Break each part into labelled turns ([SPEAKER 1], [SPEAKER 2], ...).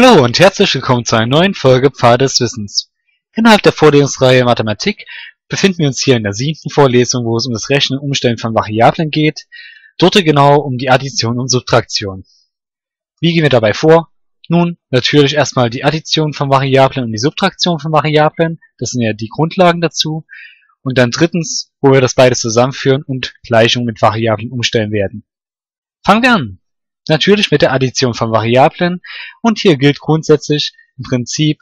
[SPEAKER 1] Hallo und herzlich willkommen zu einer neuen Folge Pfad des Wissens. Innerhalb der Vorlesungsreihe Mathematik befinden wir uns hier in der siebten Vorlesung, wo es um das Rechnen und Umstellen von Variablen geht, dort genau um die Addition und Subtraktion. Wie gehen wir dabei vor? Nun, natürlich erstmal die Addition von Variablen und die Subtraktion von Variablen, das sind ja die Grundlagen dazu. Und dann drittens, wo wir das beides zusammenführen und Gleichungen mit Variablen umstellen werden. Fangen wir an! Natürlich mit der Addition von Variablen und hier gilt grundsätzlich im Prinzip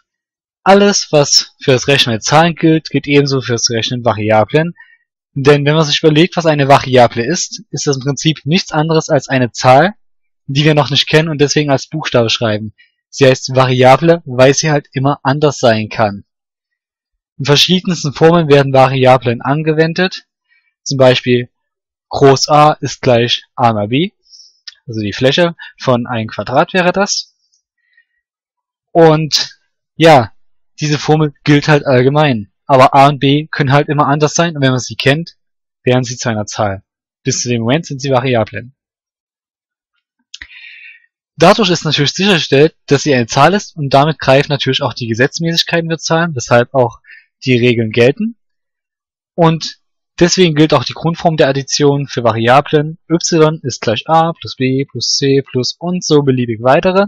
[SPEAKER 1] alles, was für das Rechnen Zahlen gilt, gilt ebenso für das Rechnen Variablen. Denn wenn man sich überlegt, was eine Variable ist, ist das im Prinzip nichts anderes als eine Zahl, die wir noch nicht kennen und deswegen als Buchstabe schreiben. Sie heißt Variable, weil sie halt immer anders sein kann. In verschiedensten Formen werden Variablen angewendet. Zum Beispiel Groß A ist gleich A mal B also die Fläche von einem Quadrat wäre das. Und ja, diese Formel gilt halt allgemein. Aber a und b können halt immer anders sein und wenn man sie kennt, wären sie zu einer Zahl. Bis zu dem Moment sind sie Variablen. Dadurch ist natürlich sichergestellt, dass sie eine Zahl ist und damit greifen natürlich auch die Gesetzmäßigkeiten für Zahlen, weshalb auch die Regeln gelten. Und Deswegen gilt auch die Grundform der Addition für Variablen y ist gleich a plus b plus c plus und so beliebig weitere.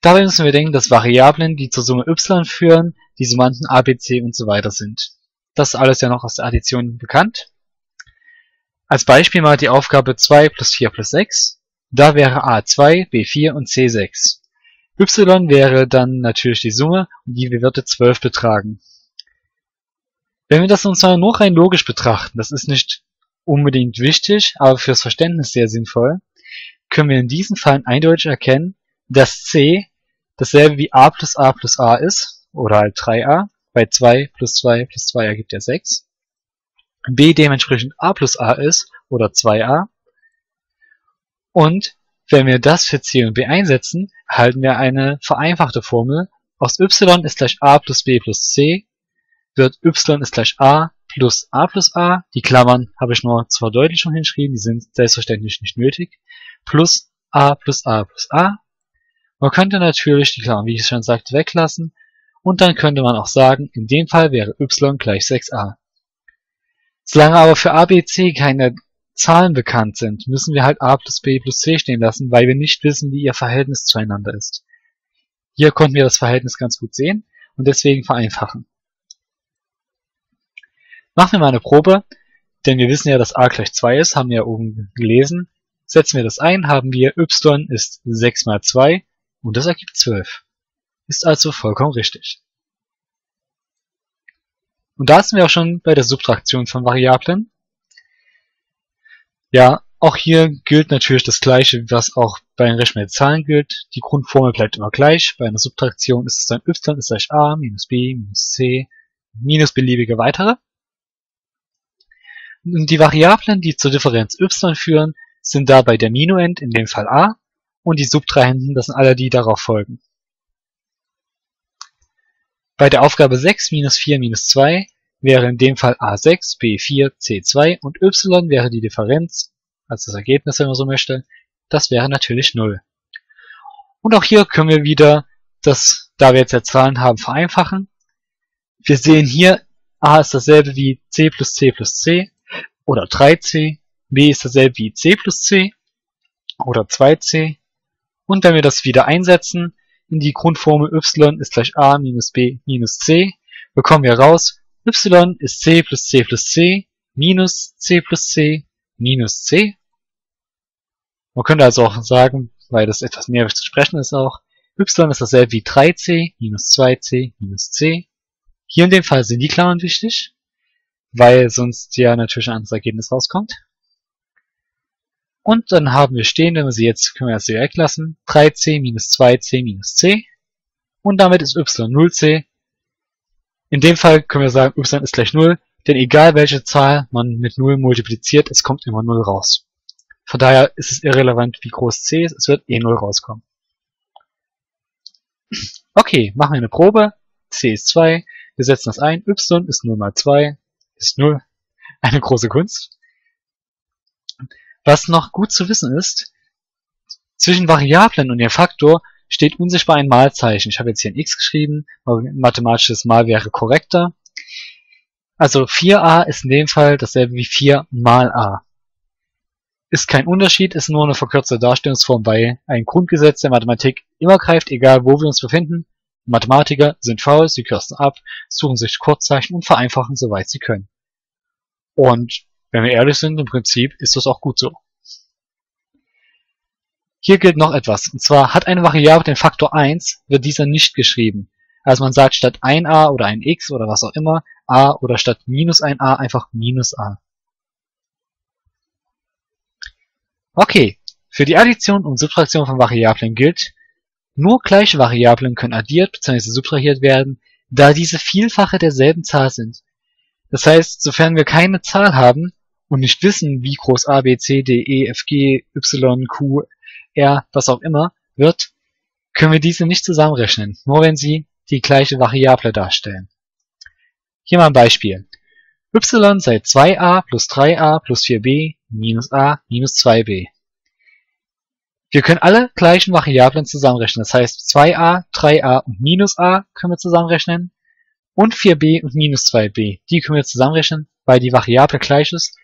[SPEAKER 1] Dabei müssen wir denken, dass Variablen, die zur Summe y führen, die Summanden a, b, c und so weiter sind. Das ist alles ja noch aus der Addition bekannt. Als Beispiel mal die Aufgabe 2 plus 4 plus 6. Da wäre a 2, b 4 und c 6. y wäre dann natürlich die Summe und die würde 12 betragen. Wenn wir das uns mal nur rein logisch betrachten, das ist nicht unbedingt wichtig, aber fürs Verständnis sehr sinnvoll, können wir in diesen Fällen eindeutig erkennen, dass c dasselbe wie a plus a plus a ist, oder halt 3a, bei 2 plus 2 plus 2 ergibt ja 6, b dementsprechend a plus a ist, oder 2a, und wenn wir das für c und b einsetzen, erhalten wir eine vereinfachte Formel. Aus y ist gleich a plus b plus c wird y ist gleich a plus a plus a, die Klammern habe ich nur zur Verdeutlichung hingeschrieben, die sind selbstverständlich nicht nötig, plus a plus a plus a. Man könnte natürlich die Klammern, wie ich schon sagte, weglassen und dann könnte man auch sagen, in dem Fall wäre y gleich 6a. Solange aber für a, b, c keine Zahlen bekannt sind, müssen wir halt a plus b plus c stehen lassen, weil wir nicht wissen, wie ihr Verhältnis zueinander ist. Hier konnten wir das Verhältnis ganz gut sehen und deswegen vereinfachen. Machen wir mal eine Probe, denn wir wissen ja, dass a gleich 2 ist, haben wir ja oben gelesen. Setzen wir das ein, haben wir y ist 6 mal 2 und das ergibt 12. Ist also vollkommen richtig. Und da sind wir auch schon bei der Subtraktion von Variablen. Ja, auch hier gilt natürlich das gleiche, was auch bei den mit Zahlen gilt. Die Grundformel bleibt immer gleich. Bei einer Subtraktion ist es dann y ist gleich a minus b minus c minus beliebige weitere. Die Variablen, die zur Differenz y führen, sind dabei der Minuend, in dem Fall a, und die Subtrahenden, das sind alle, die darauf folgen. Bei der Aufgabe 6 minus 4 minus 2 wäre in dem Fall a6, b4, c2 und y wäre die Differenz, also das Ergebnis, wenn man so möchte, das wäre natürlich 0. Und auch hier können wir wieder das, da wir jetzt ja Zahlen haben, vereinfachen. Wir sehen hier, a ist dasselbe wie c plus c plus c oder 3c, b ist dasselbe wie c plus c oder 2c. Und wenn wir das wieder einsetzen in die Grundformel y ist gleich a minus b minus c, bekommen wir raus, y ist c plus c plus c minus c plus c minus c. Man könnte also auch sagen, weil das etwas näher zu sprechen ist auch, y ist dasselbe wie 3c minus 2c minus c. Hier in dem Fall sind die Klammern wichtig weil sonst ja natürlich ein anderes Ergebnis rauskommt. Und dann haben wir stehen, wenn wir sie jetzt, können wir das direkt lassen, 3c minus 2c minus c. Und damit ist y 0c. In dem Fall können wir sagen, y ist gleich 0, denn egal welche Zahl man mit 0 multipliziert, es kommt immer 0 raus. Von daher ist es irrelevant, wie groß c ist, es wird eh 0 rauskommen. Okay, machen wir eine Probe. c ist 2, wir setzen das ein, y ist 0 mal 2, ist nur eine große Kunst. Was noch gut zu wissen ist, Zwischen Variablen und ihrem Faktor steht unsichtbar ein Malzeichen. Ich habe jetzt hier ein x geschrieben, mathematisches Mal wäre korrekter. Also 4a ist in dem Fall dasselbe wie 4 mal a. Ist kein Unterschied, ist nur eine verkürzte Darstellungsform, weil ein Grundgesetz der Mathematik immer greift, egal wo wir uns befinden. Mathematiker sind faul, sie kürzen ab, suchen sich Kurzzeichen und vereinfachen, soweit sie können. Und wenn wir ehrlich sind, im Prinzip ist das auch gut so. Hier gilt noch etwas, und zwar hat eine Variable den Faktor 1, wird dieser nicht geschrieben. Also man sagt statt 1a oder ein x oder was auch immer, a oder statt minus 1a einfach minus a. Okay, für die Addition und Subtraktion von Variablen gilt, nur gleiche Variablen können addiert bzw. subtrahiert werden, da diese Vielfache derselben Zahl sind. Das heißt, sofern wir keine Zahl haben und nicht wissen, wie groß a, b, c, d, e, f, g, y, q, r, was auch immer wird, können wir diese nicht zusammenrechnen, nur wenn sie die gleiche Variable darstellen. Hier mal ein Beispiel. y sei 2a plus 3a plus 4b minus a minus 2b. Wir können alle gleichen Variablen zusammenrechnen. Das heißt 2a, 3a und minus a können wir zusammenrechnen und 4b und minus 2b. Die können wir zusammenrechnen, weil die Variable gleich ist.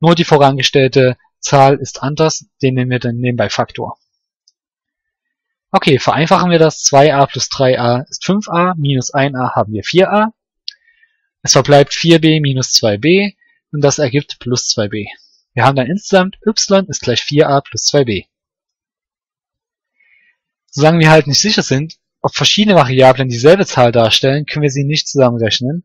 [SPEAKER 1] Nur die vorangestellte Zahl ist anders. Den nehmen wir dann nebenbei Faktor. Okay, vereinfachen wir das. 2a plus 3a ist 5a, minus 1a haben wir 4a. Es verbleibt 4b minus 2b und das ergibt plus 2b. Wir haben dann insgesamt y ist gleich 4a plus 2b. Solange wir halt nicht sicher sind, ob verschiedene Variablen dieselbe Zahl darstellen, können wir sie nicht zusammenrechnen,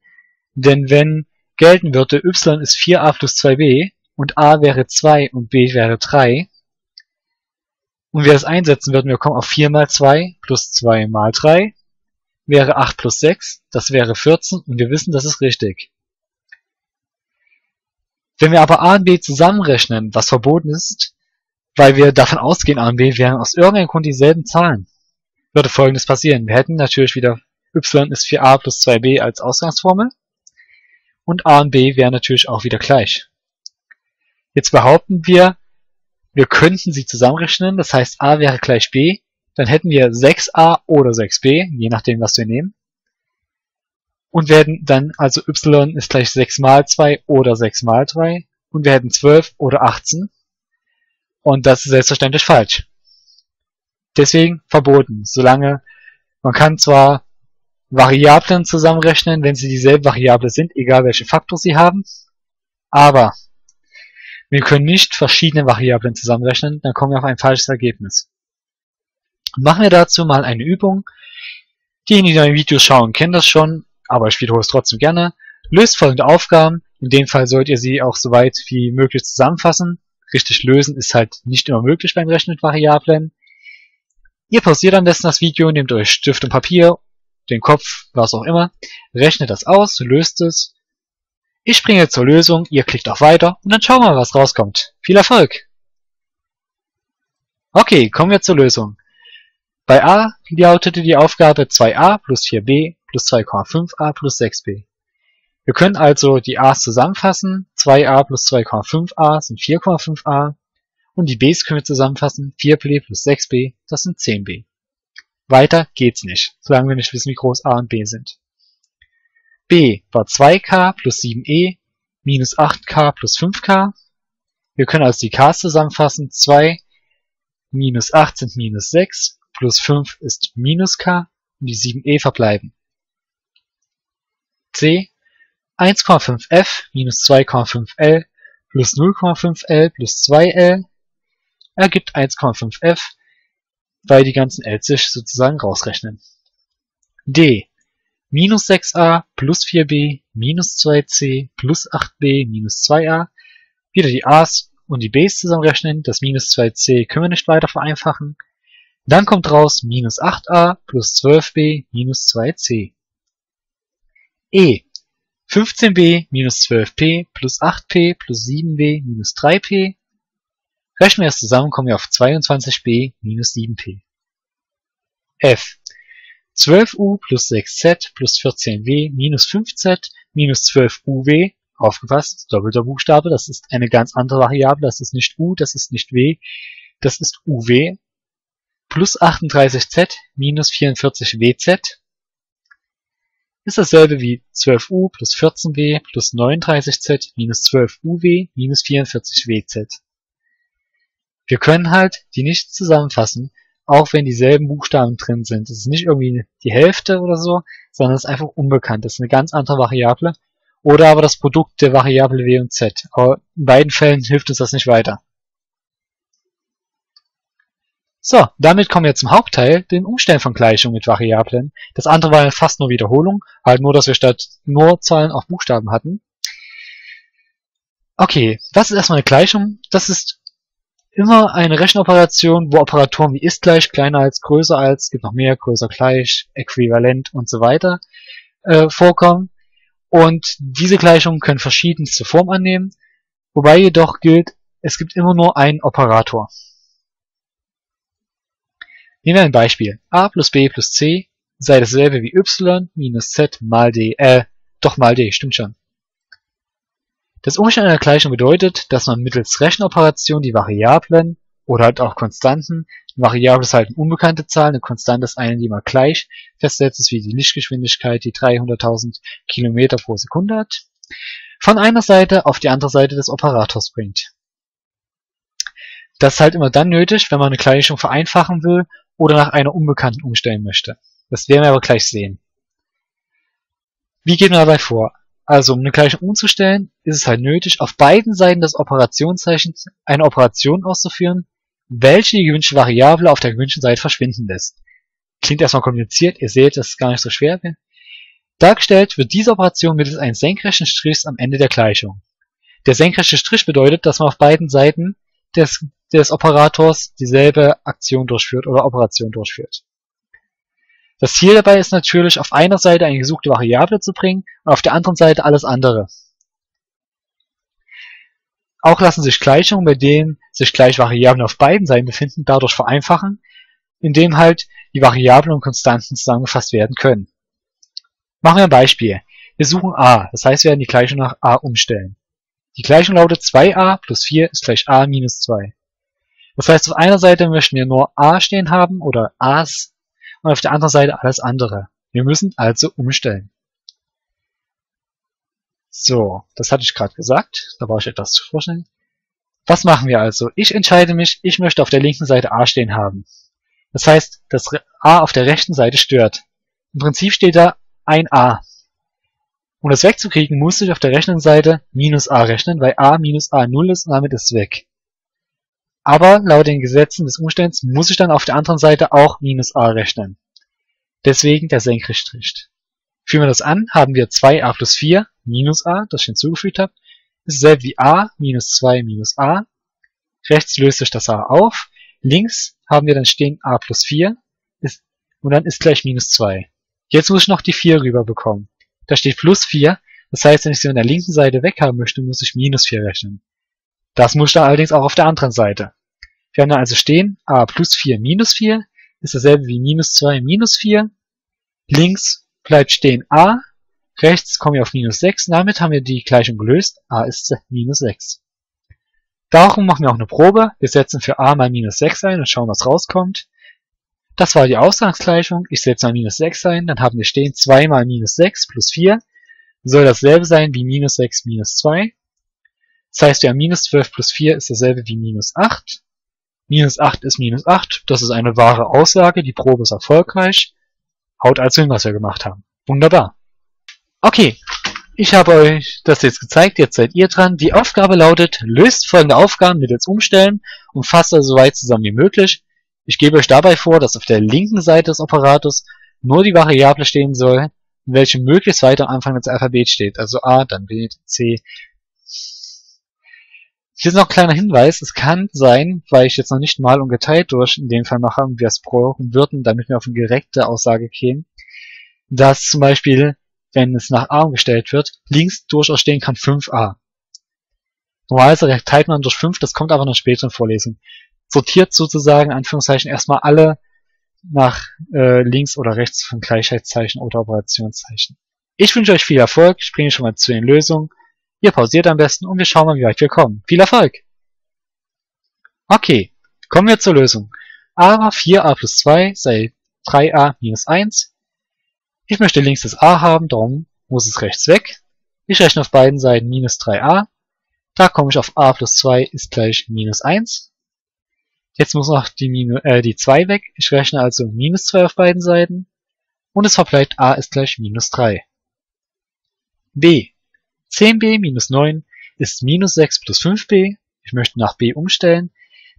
[SPEAKER 1] denn wenn gelten würde, y ist 4a plus 2b und a wäre 2 und b wäre 3, und wir das einsetzen würden, wir kommen auf 4 mal 2 plus 2 mal 3, wäre 8 plus 6, das wäre 14 und wir wissen, das ist richtig. Wenn wir aber a und b zusammenrechnen, was verboten ist, weil wir davon ausgehen, A und B wären aus irgendeinem Grund dieselben Zahlen, würde folgendes passieren. Wir hätten natürlich wieder y ist 4a plus 2b als Ausgangsformel und a und b wären natürlich auch wieder gleich. Jetzt behaupten wir, wir könnten sie zusammenrechnen, das heißt a wäre gleich b, dann hätten wir 6a oder 6b, je nachdem was wir nehmen. Und werden dann also y ist gleich 6 mal 2 oder 6 mal 3 und wir hätten 12 oder 18 und das ist selbstverständlich falsch. Deswegen verboten, solange man kann zwar Variablen zusammenrechnen, wenn sie dieselbe Variable sind, egal welchen Faktor sie haben, aber wir können nicht verschiedene Variablen zusammenrechnen, dann kommen wir auf ein falsches Ergebnis. Machen wir dazu mal eine Übung. Diejenigen, die meine Videos schauen, kennen das schon, aber ich wiederhole es trotzdem gerne. Löst folgende Aufgaben. In dem Fall sollt ihr sie auch so weit wie möglich zusammenfassen richtig lösen ist halt nicht immer möglich beim Rechnen mit Variablen. Ihr pausiert am besten das Video, nehmt euch Stift und Papier, den Kopf, was auch immer, rechnet das aus, löst es. Ich springe zur Lösung, ihr klickt auf Weiter und dann schauen wir mal, was rauskommt. Viel Erfolg! Okay, kommen wir zur Lösung. Bei a lautete die Aufgabe 2a plus 4b plus 2,5a plus 6b. Wir können also die a's zusammenfassen. 2a plus 2,5a sind 4,5a. Und die b's können wir zusammenfassen. 4b plus 6b, das sind 10b. Weiter geht's nicht, solange wir nicht wissen, wie groß a und b sind. b war 2k plus 7e minus 8k plus 5k. Wir können also die k's zusammenfassen. 2 minus 8 sind minus 6 plus 5 ist minus k und die 7e verbleiben. c 1,5f minus 2,5l plus 0,5l plus 2l ergibt 1,5f, weil die ganzen l sich sozusagen rausrechnen. d minus 6a plus 4b minus 2c plus 8b minus 2a wieder die a's und die b's zusammenrechnen. Das minus 2c können wir nicht weiter vereinfachen. Dann kommt raus minus 8a plus 12b minus 2c. e 15b minus 12p plus 8p plus 7b minus 3p. Rechnen wir es zusammen, kommen wir auf 22b minus 7p. f 12u plus 6z plus 14w minus 5z minus 12uw. Aufgepasst, doppelter Buchstabe, das ist eine ganz andere Variable, das ist nicht u, das ist nicht w, das ist uw. plus 38z minus 44wz ist dasselbe wie 12u plus 14w plus 39z minus 12uw minus 44wz. Wir können halt die nicht zusammenfassen, auch wenn dieselben Buchstaben drin sind. Es ist nicht irgendwie die Hälfte oder so, sondern es ist einfach unbekannt. Das ist eine ganz andere Variable. Oder aber das Produkt der Variable w und z. Aber in beiden Fällen hilft uns das nicht weiter. So, damit kommen wir zum Hauptteil, den Umstellen von Gleichungen mit Variablen. Das andere war fast nur Wiederholung, halt nur, dass wir statt nur Zahlen auch Buchstaben hatten. Okay, was ist erstmal eine Gleichung? Das ist immer eine Rechenoperation, wo Operatoren wie ist gleich, kleiner als, größer als, gibt noch mehr, größer gleich, äquivalent und so weiter äh, vorkommen. Und diese Gleichungen können verschiedenste Formen annehmen, wobei jedoch gilt, es gibt immer nur einen Operator. Nehmen wir ein Beispiel. a plus b plus c sei dasselbe wie y minus z mal d, äh, doch mal d, stimmt schon. Das Umstellen einer Gleichung bedeutet, dass man mittels Rechenoperationen die Variablen oder halt auch Konstanten, eine Variable ist halt eine unbekannte Zahl, eine Konstante ist eine, die man gleich festsetzt, ist wie die Lichtgeschwindigkeit, die 300.000 Kilometer pro Sekunde hat, von einer Seite auf die andere Seite des Operators bringt. Das ist halt immer dann nötig, wenn man eine Gleichung vereinfachen will oder nach einer Unbekannten umstellen möchte. Das werden wir aber gleich sehen. Wie geht man dabei vor? Also, um eine Gleichung umzustellen, ist es halt nötig, auf beiden Seiten des Operationszeichens eine Operation auszuführen, welche die gewünschte Variable auf der gewünschten Seite verschwinden lässt. Klingt erstmal kompliziert, ihr seht, das ist gar nicht so schwer. Dargestellt wird diese Operation mittels eines senkrechten Strichs am Ende der Gleichung. Der senkrechte Strich bedeutet, dass man auf beiden Seiten des, des Operators dieselbe Aktion durchführt oder Operation durchführt. Das Ziel dabei ist natürlich, auf einer Seite eine gesuchte Variable zu bringen und auf der anderen Seite alles andere. Auch lassen sich Gleichungen, bei denen sich gleich Variablen auf beiden Seiten befinden, dadurch vereinfachen, indem halt die Variablen und Konstanten zusammengefasst werden können. Machen wir ein Beispiel. Wir suchen a, das heißt wir werden die Gleichung nach a umstellen. Die Gleichung lautet 2a plus 4 ist gleich a minus 2. Das heißt, auf einer Seite möchten wir nur a stehen haben oder a's und auf der anderen Seite alles andere. Wir müssen also umstellen. So, das hatte ich gerade gesagt. Da war ich etwas zu vorschnell. Was machen wir also? Ich entscheide mich, ich möchte auf der linken Seite a stehen haben. Das heißt, das a auf der rechten Seite stört. Im Prinzip steht da ein a. Um das wegzukriegen, muss ich auf der rechten Seite minus a rechnen, weil a minus a 0 ist und damit ist es weg. Aber laut den Gesetzen des Umstands muss ich dann auf der anderen Seite auch minus a rechnen. Deswegen der Senkrechtstrich. Führen wir das an, haben wir 2a plus 4 minus a, das ich hinzugefügt habe, ist dasselbe wie a minus 2 minus a. Rechts löst sich das a auf. Links haben wir dann stehen a plus 4 ist, und dann ist gleich minus 2. Jetzt muss ich noch die 4 rüber bekommen. Da steht plus 4. Das heißt, wenn ich sie von der linken Seite weghaben möchte, muss ich minus 4 rechnen. Das muss ich dann allerdings auch auf der anderen Seite. Wir haben dann also stehen, a plus 4 minus 4 ist dasselbe wie minus 2 minus 4. Links bleibt stehen a, rechts kommen wir auf minus 6 und damit haben wir die Gleichung gelöst. a ist minus 6. Darum machen wir auch eine Probe. Wir setzen für a mal minus 6 ein und schauen, was rauskommt. Das war die Ausgangsgleichung. Ich setze mal minus 6 ein, dann haben wir stehen 2 mal minus 6 plus 4 soll dasselbe sein wie minus 6 minus 2. Das heißt, ja, minus 12 plus 4 ist dasselbe wie minus 8. Minus 8 ist minus 8. Das ist eine wahre Aussage. Die Probe ist erfolgreich. Haut also hin, was wir gemacht haben. Wunderbar. Okay, ich habe euch das jetzt gezeigt. Jetzt seid ihr dran. Die Aufgabe lautet, löst folgende Aufgaben mittels Umstellen und fasst also so weit zusammen wie möglich. Ich gebe euch dabei vor, dass auf der linken Seite des Operators nur die Variable stehen soll, welche möglichst weit am Anfang des Alphabets steht. Also A, dann B, C. Hier ist noch ein kleiner Hinweis. Es kann sein, weil ich jetzt noch nicht mal und geteilt durch in dem Fall mache und wir es brauchen würden, damit wir auf eine direkte Aussage kämen, dass zum Beispiel, wenn es nach A umgestellt wird, links durchaus stehen kann 5a. Normalerweise teilt man durch 5, das kommt aber noch später in Vorlesung sortiert sozusagen, Anführungszeichen, erstmal alle nach äh, links oder rechts von Gleichheitszeichen oder Operationszeichen. Ich wünsche euch viel Erfolg, springe schon mal zu den Lösungen. Ihr pausiert am besten und wir schauen mal, wie weit wir kommen. Viel Erfolg! Okay, kommen wir zur Lösung. aber 4a plus 2 sei 3a minus 1. Ich möchte links das a haben, darum muss es rechts weg. Ich rechne auf beiden Seiten minus 3a. Da komme ich auf a plus 2 ist gleich minus 1. Jetzt muss noch die, äh, die 2 weg. Ich rechne also minus 2 auf beiden Seiten. Und es verbleibt a ist gleich minus 3. b. 10b minus 9 ist minus 6 plus 5b. Ich möchte nach b umstellen.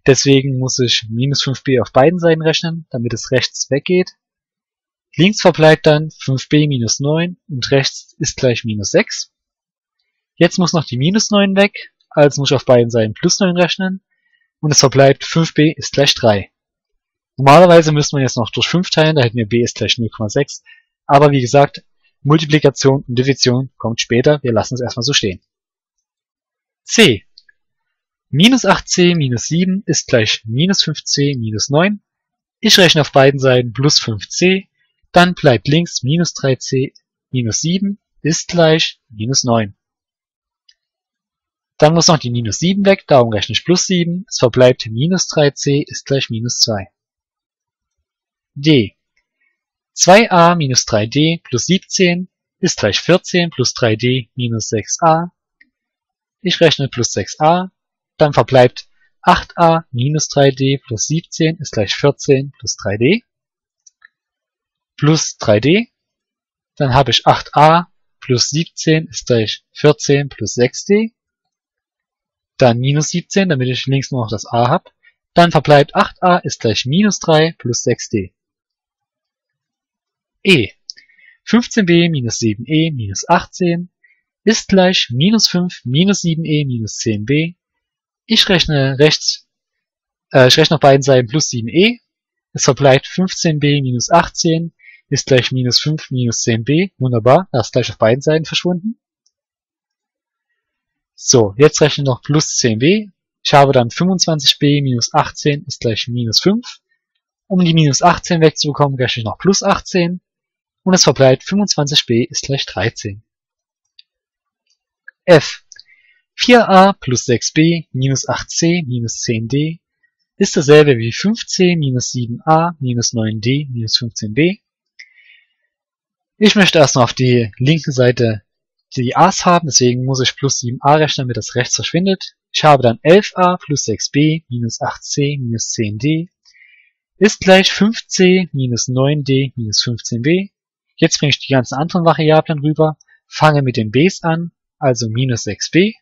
[SPEAKER 1] Deswegen muss ich minus 5b auf beiden Seiten rechnen, damit es rechts weggeht. Links verbleibt dann 5b minus 9 und rechts ist gleich minus 6. Jetzt muss noch die minus 9 weg, also muss ich auf beiden Seiten plus 9 rechnen und es verbleibt 5b ist gleich 3. Normalerweise müsste man jetzt noch durch 5 teilen, da hätten wir b ist gleich 0,6. Aber wie gesagt, Multiplikation und Division kommt später, wir lassen es erstmal so stehen. c. Minus 8c minus 7 ist gleich minus 5c minus 9. Ich rechne auf beiden Seiten plus 5c, dann bleibt links minus 3c minus 7 ist gleich minus 9. Dann muss noch die minus 7 weg, darum rechne ich plus 7. Es verbleibt minus 3c ist gleich minus 2. d. 2a minus 3d plus 17 ist gleich 14 plus 3d minus 6a. Ich rechne plus 6a, dann verbleibt 8a minus 3d plus 17 ist gleich 14 plus 3d plus 3d. Dann habe ich 8a plus 17 ist gleich 14 plus 6d dann minus 17, damit ich links nur noch das a habe. Dann verbleibt 8a ist gleich minus 3 plus 6d. E. 15b minus 7e minus 18 ist gleich minus 5 minus 7e minus 10b. Ich rechne rechts, äh, ich rechne auf beiden Seiten plus 7e. Es verbleibt 15b minus 18 ist gleich minus 5 minus 10b. Wunderbar, das ist gleich auf beiden Seiten verschwunden. So, jetzt rechne ich noch plus 10b. Ich habe dann 25b minus 18 ist gleich minus 5. Um die minus 18 wegzubekommen, rechne ich noch plus 18. Und es verbleibt 25b ist gleich 13. f. 4a plus 6b minus 8c minus 10d ist dasselbe wie 5c minus 7a minus 9d minus 15b. Ich möchte erstmal auf die linke Seite die a's haben, deswegen muss ich plus 7a rechnen, damit das rechts verschwindet. Ich habe dann 11a plus 6b minus 8c minus 10d ist gleich 5c minus 9d minus 15b. Jetzt bringe ich die ganzen anderen Variablen rüber, fange mit den b's an, also minus 6b.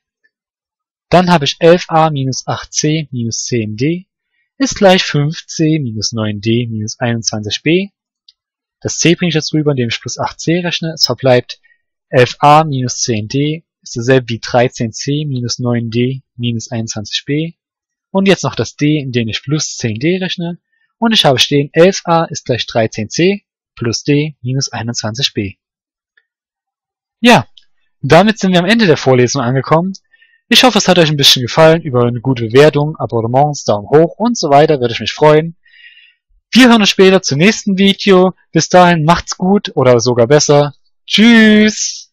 [SPEAKER 1] Dann habe ich 11a minus 8c minus 10d ist gleich 5c minus 9d minus 21b. Das c bringe ich jetzt rüber, indem ich plus 8c rechne. Es verbleibt 11a minus 10d ist dasselbe wie 13c minus 9d minus 21b. Und jetzt noch das d, in dem ich plus 10d rechne. Und ich habe stehen 11a ist gleich 13c plus d minus 21b. Ja, damit sind wir am Ende der Vorlesung angekommen. Ich hoffe, es hat euch ein bisschen gefallen. Über eine gute Bewertung, Abonnements, Daumen hoch und so weiter würde ich mich freuen. Wir hören uns später zum nächsten Video. Bis dahin macht's gut oder sogar besser. Tschüss!